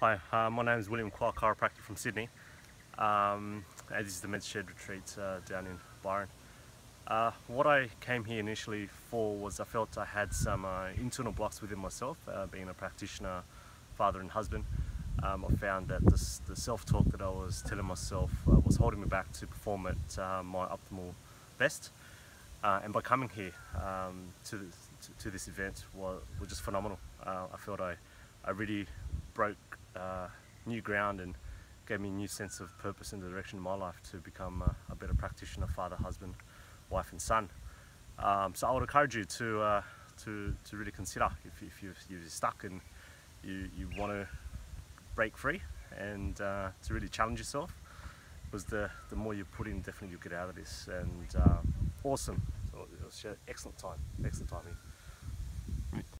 Hi, uh, my name is William Kwok, chiropractor from Sydney. Um, this is the Men's Shed retreat uh, down in Byron. Uh, what I came here initially for was I felt I had some uh, internal blocks within myself, uh, being a practitioner, father and husband. Um, I found that this, the self-talk that I was telling myself uh, was holding me back to perform at my optimal best. and by coming here um, to, to, to, this event was, was just phenomenal. I felt I, I really broke new ground and gave me a new sense of purpose and direction in my life to become a, a better practitioner, father, husband, wife and son. Um, so I would encourage you to, uh, to, to really consider if, if you're, you're stuck and you, you want to break free and uh, to really challenge yourself because the, the more you put in, definitely you'll get out of this. And uh, awesome. So it was excellent time, excellent here.